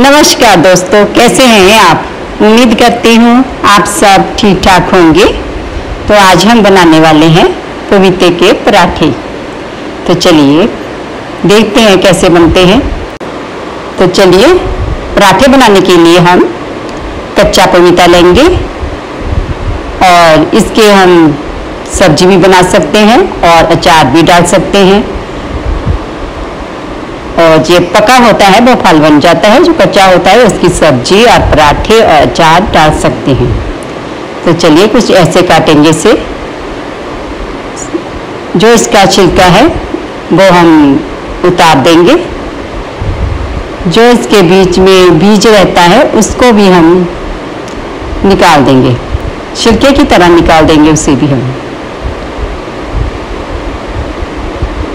नमस्कार दोस्तों, कैसे हैं आप? उम्मीद करती हूँ आप सब ठीक ठाक होंगे। तो आज हम बनाने वाले हैं पपीते के पराठे। तो चलिए, देखते हैं कैसे बनते हैं। तो चलिए, पराठे बनाने के लिए हम कच्चा पपीता लेंगे और इसके हम सब्ज़ी भी बना सकते हैं और अचार भी डाल सकते हैं। जो पका होता है, वो फल बन जाता है, जो कच्चा होता है, उसकी सब्ज़ी और पराठे और अचार डाल सकते हैं। तो चलिए कुछ ऐसे काटेंगे से जो इसका छिलका है, वो हम उतार देंगे। जो इसके बीच में बीज रहता है, उसको भी हम निकाल देंगे। छिलके की तरह निकाल देंगे, उसे भी हम।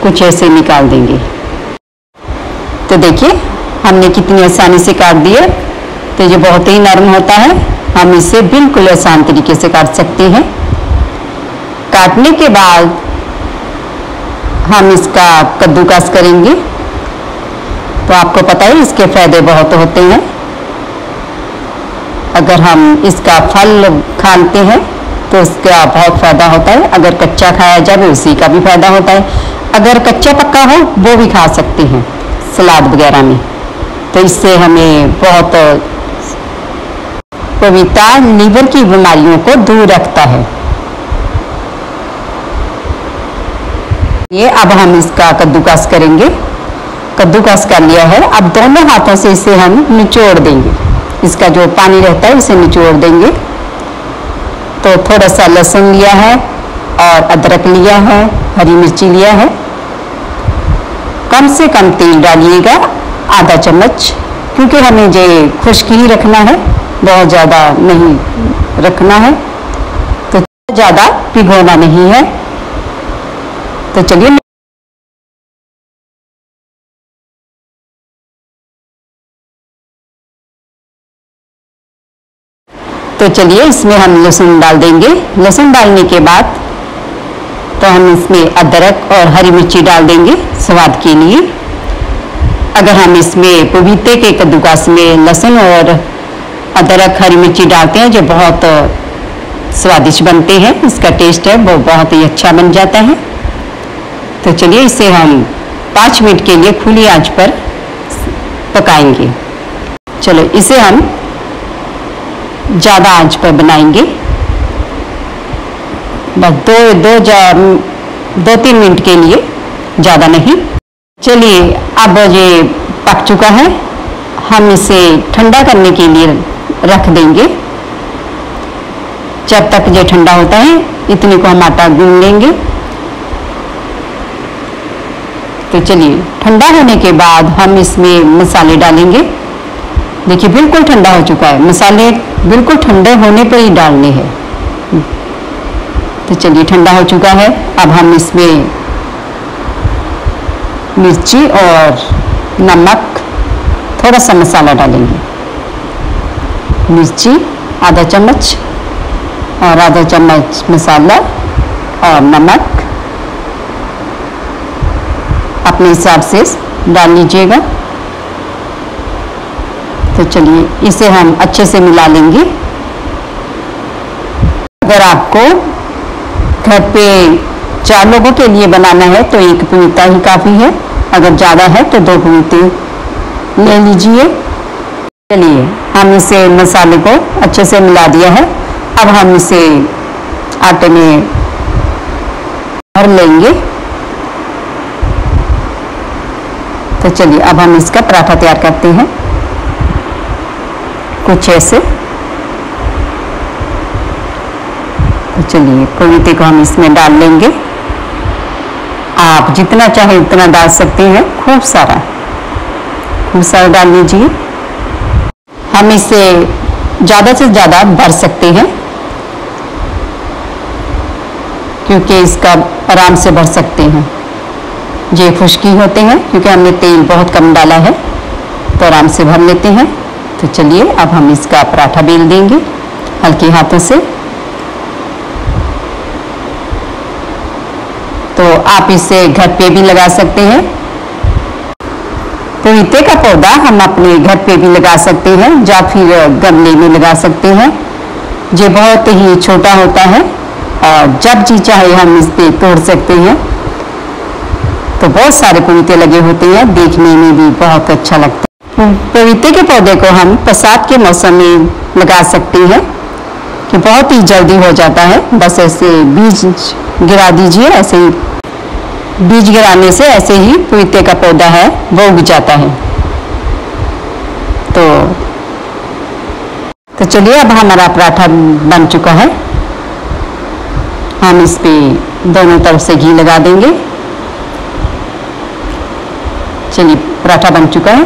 कुछ ऐसे निकाल देंगे। तो देखिए, हमने कितनी आसानी से काट दिया। तो ये बहुत ही नरम होता है। हम इसे बिल्कुल आसान तरीके से काट सकते हैं। काटने के बाद हम इसका कद्दूकस करेंगे। तो आपको पता है, इसके फ़ायदे बहुत होते हैं। अगर हम इसका फल खाते हैं तो इसका बहुत फ़ायदा होता है। अगर कच्चा खाया जाए तो उसी का भी फ़ायदा होता है। अगर कच्चा पक्का हो, वो भी खा सकते हैं। सलाद वगैरह में। तो इससे हमें बहुत पपीता लीवर की बीमारियों को दूर रखता है। ये अब हम इसका कद्दूकस करेंगे। कद्दूकस कर लिया है। अब दोनों हाथों से इसे हम निचोड़ देंगे। इसका जो पानी रहता है इसे निचोड़ देंगे। तो थोड़ा सा लहसुन लिया है और अदरक लिया है, हरी मिर्ची लिया है। कम से कम तेल डालिएगा, आधा चम्मच, क्योंकि हमें ये खुश्क ही रखना है, बहुत ज़्यादा नहीं रखना है तो ज़्यादा पिघोना नहीं है। तो चलिए तो चलिए इसमें हम लहसुन डाल देंगे। लहसुन डालने के बाद तो हम इसमें अदरक और हरी मिर्ची डाल देंगे स्वाद के लिए। अगर हम इसमें पपीते के कद्दूकस में लहसुन और अदरक, हरी मिर्ची डालते हैं, जो बहुत स्वादिष्ट बनते हैं, इसका टेस्ट है, वो बहुत ही अच्छा बन जाता है। तो चलिए इसे हम पाँच मिनट के लिए खुली आँच पर पकाएँगे। चलो, इसे हम ज़्यादा आँच पर बनाएँगे। बस दो दो दो तीन मिनट के लिए, ज़्यादा नहीं। चलिए, अब ये पक चुका है। हम इसे ठंडा करने के लिए रख देंगे। जब तक ये ठंडा होता है, इतने को हम आटा गूंद लेंगे। तो चलिए, ठंडा होने के बाद हम इसमें मसाले डालेंगे। देखिए, बिल्कुल ठंडा हो चुका है। मसाले बिल्कुल ठंडे होने पर ही डालने हैं। तो चलिए ठंडा हो चुका है, अब हम इसमें मिर्ची और नमक, थोड़ा सा मसाला डालेंगे। मिर्ची, आधा चम्मच और आधा चम्मच मसाला और नमक। अपने हिसाब से डाल लीजिएगा। तो चलिए, इसे हम अच्छे से मिला लेंगे। अगर आपको घर पे चार लोगों के लिए बनाना है तो एक पपीता ही काफ़ी है। अगर ज़्यादा है तो दो पपीते ले लीजिए। चलिए, हम इसे मसाले को अच्छे से मिला दिया है। अब हम इसे आटे में भर लेंगे। तो चलिए, अब हम इसका पराठा तैयार करते हैं। कुछ ऐसे। तो चलिए पपीते को हम इसमें डाल लेंगे। आप जितना चाहे उतना डाल सकते हैं। खूब सारा। खूब सारा डाल लीजिए। हम इसे ज़्यादा से ज़्यादा भर सकते हैं, क्योंकि इसका आराम से भर सकते हैं। ये खुश्की होते हैं, क्योंकि हमने तेल बहुत कम डाला है तो आराम से भर लेते हैं। तो चलिए, अब हम इसका पराठा बेल देंगे, हल्के हाथों से। तो आप इसे घर पे भी लगा सकते हैं। पपीते का पौधा हम अपने घर पे भी लगा सकते हैं, या फिर गमले में लगा सकते हैं। ये बहुत ही छोटा होता है, और जब जी चाहे हम इस पे तोड़ सकते हैं। तो बहुत सारे पपीते लगे होते हैं, देखने में भी बहुत अच्छा लगता है। पपीते के पौधे को हम बरसात के मौसम में लगा सकते हैं, कि बहुत ही जल्दी हो जाता है, बस ऐसे बीज गिरा दीजिए, ऐसे ही, बीज गिराने से ऐसे ही पपीते का पौधा है, वो उग जाता है। तो तो चलिए, अब हमारा पराठा बन चुका है। हम इस पे दोनों तरफ़ से घी लगा देंगे। चलिए, पराठा बन चुका है।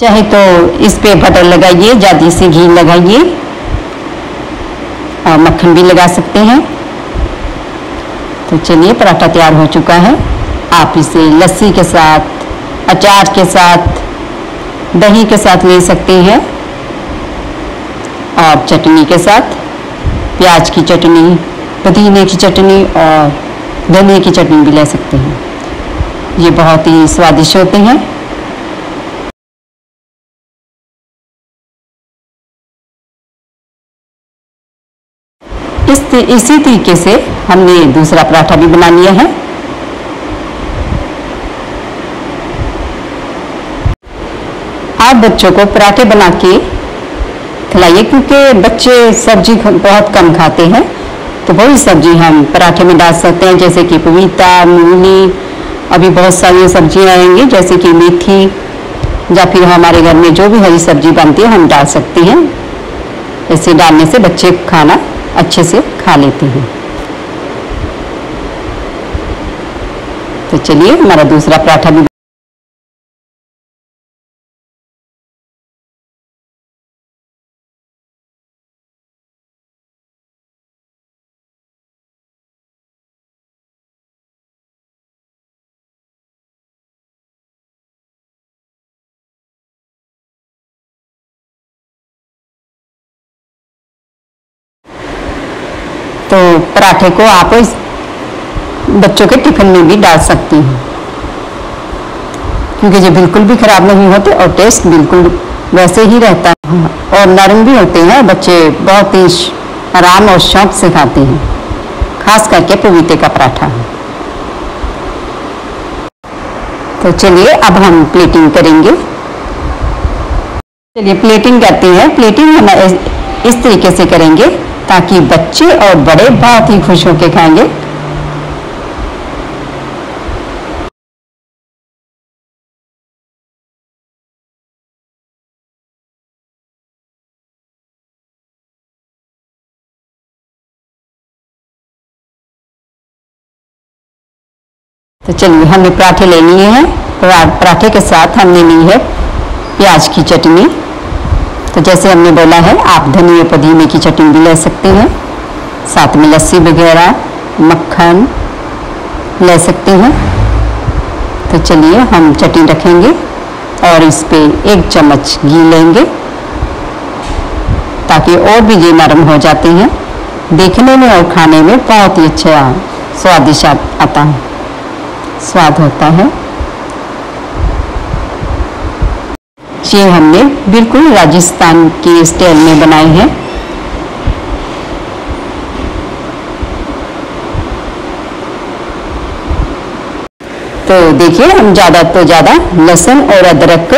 चाहे तो इस पे बटर लगाइए, ज़्यादा से घी लगाइए। मक्खन भी लगा सकते हैं। तो चलिए, पराठा तैयार हो चुका है। आप इसे लस्सी के साथ, अचार के साथ, दही के साथ ले सकते हैं। और चटनी के साथ, प्याज की चटनी, पुदीने की चटनी और धनिया की चटनी भी ले सकते हैं। ये बहुत ही स्वादिष्ट होते हैं। इस इसी तरीके से हमने दूसरा पराठा भी बना लिया है। आप बच्चों को पराठे बना के खिलाइए, क्योंकि बच्चे सब्ज़ी बहुत कम खाते हैं। तो वही सब्ज़ी हम पराठे में डाल सकते हैं, जैसे कि पपीता, मूली, अभी बहुत सारी सब्ज़ियाँ आएँगी, जैसे कि मेथी, या फिर हमारे घर में जो भी हरी सब्ज़ी बनती है, हम डाल सकते हैं। ऐसे डालने से बच्चे खाना अच्छे से खा लेती हूँ। तो चलिए हमारा दूसरा पराठा भी तो पराठे को आप इस बच्चों के टिफ़िन में भी डाल सकती हैं। क्योंकि ये बिल्कुल भी खराब नहीं होते और टेस्ट बिल्कुल वैसे ही रहता है। और नरम भी होते हैं, बच्चे बहुत ही आराम और शौक से खाते हैं। खास करके पपीते का पराठा। तो चलिए, अब हम प्लेटिंग करेंगे। चलिए प्लेटिंग करते हैं। प्लेटिंग हम इस तरीके से करेंगे। ताकि बच्चे और बड़े बहुत ही खुश होकर खाएँगे। तो चलिए, हमने पराठे ले लिए हैं। पराठे के साथ हमने ली है प्याज की चटनी। तो जैसे हमने बोला है, आप धनिया पुदीने की चटनी भी ले सकते हैं। साथ में लस्सी वगैरह, मक्खन ले सकते हैं। तो चलिए, हम चटनी रखेंगे और इस पर एक चम्मच घी लेंगे ताकि और भी ये नरम हो जाते हैं। देखने में और खाने में बहुत ही अच्छा स्वादिष्ट आता है। स्वाद होता है। ये हमने बिल्कुल राजस्थान के स्टाइल में बनाए हैं। तो देखिए, हम ज़्यादा तो ज़्यादा लहसुन और अदरक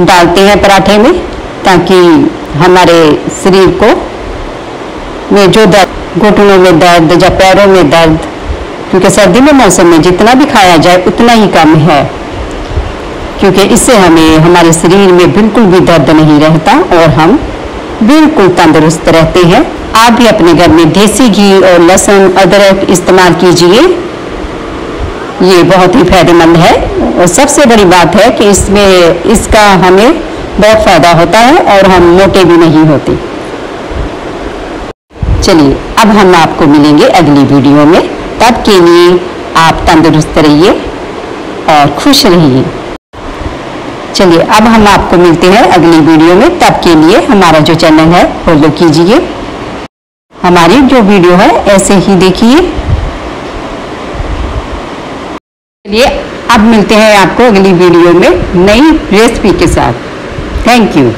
डालते हैं पराठे में, ताकि हमारे शरीर को में जो दर्द, घुटनों में दर्द या पैरों में दर्द, क्योंकि सर्दी में मौसम में जितना भी खाया जाए, उतना ही कम है। क्योंकि इससे हमें, हमारे शरीर में बिल्कुल भी दर्द नहीं रहता और हम बिल्कुल तंदुरुस्त रहते हैं। आप भी अपने घर में देसी घी और लहसुन, अदरक इस्तेमाल कीजिए। ये बहुत ही फ़ायदेमंद है। और सबसे बड़ी बात है कि इसमें, इसका हमें बहुत फ़ायदा होता है और हम मोटे भी नहीं होते। चलिए, अब हम आपको मिलेंगे अगली वीडियो में। तब के लिए आप तंदुरुस्त रहिए और खुश रहिए। चलिए अब हम आपको मिलते हैं अगली वीडियो में, तब के लिए हमारा जो चैनल है, फॉलो कीजिए। हमारी जो वीडियो है, ऐसे ही देखिए। चलिए, अब मिलते हैं आपको अगली वीडियो में नई रेसिपी के साथ। Thank you